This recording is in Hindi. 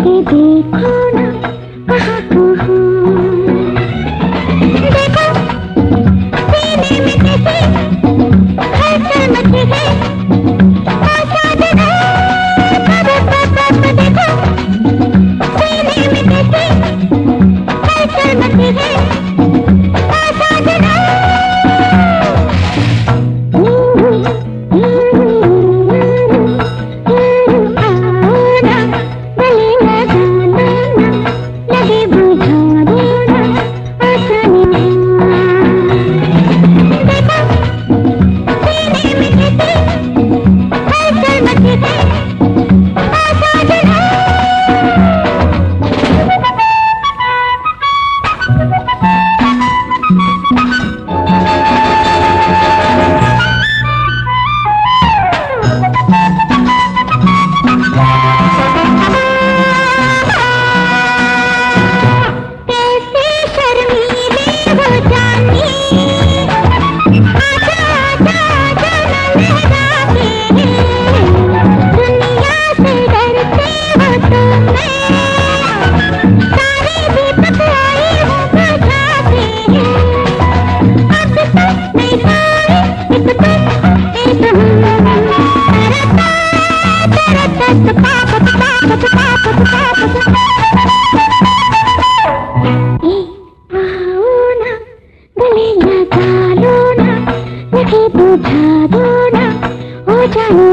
करके देखो बुझा दो ना ओ जानू